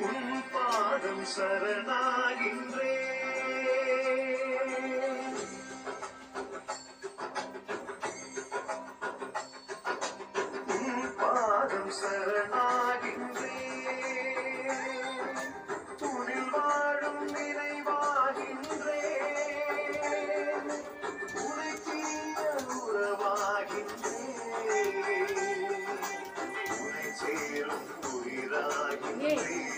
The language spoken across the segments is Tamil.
உன் பாதம் சரணாகின்றே. உன் பாதம் சரணாகின்றே. துணில் வாழும் நிறைவாகின்றே. உனக்கீய உறவாகின்றே உனை சேரும் உயிராகின்றே.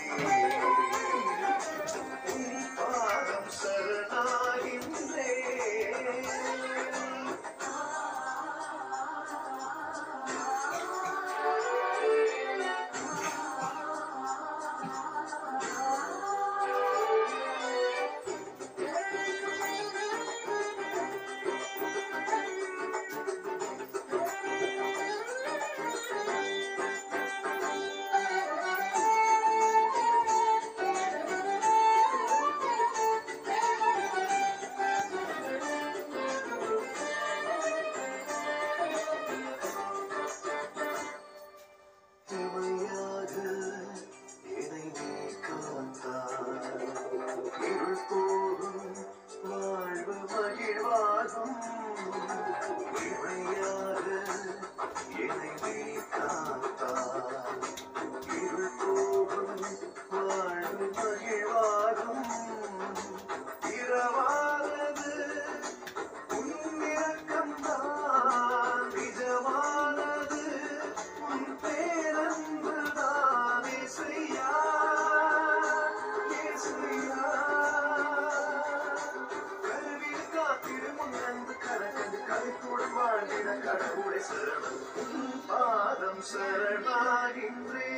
கருவில் அன்பு கரகண்டு கருத்துடன் வாழ்ந்திட கடவுளை சரணம் பாதம் சரணாகின்றேன்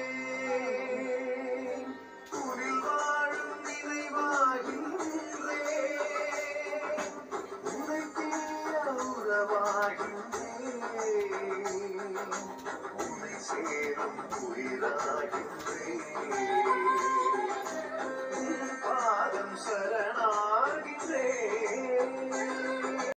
உனில் வாழும் நினைவாகின்றேன் உனக்கீய உறவாகின்றேன் உன்னை சேரும் உயிராகின்றேன்.